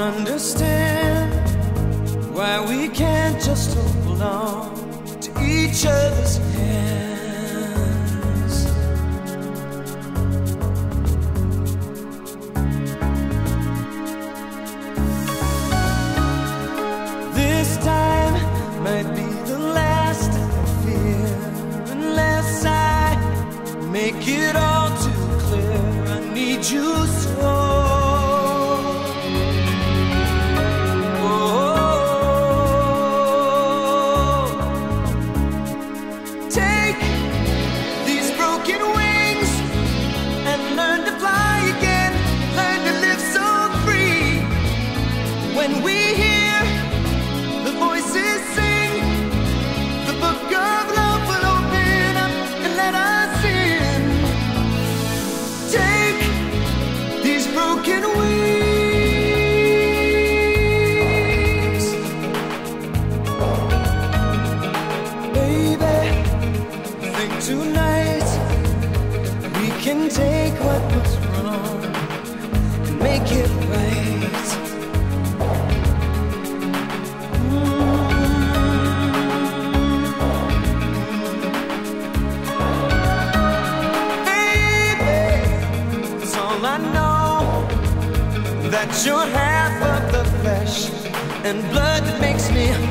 don't understand why we can't just hold on to each other's hands. This time might be the last I fear, unless I make it all too clear. I need you. that you're half of the flesh and blood that makes me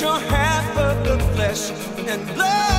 your half of the flesh and blood.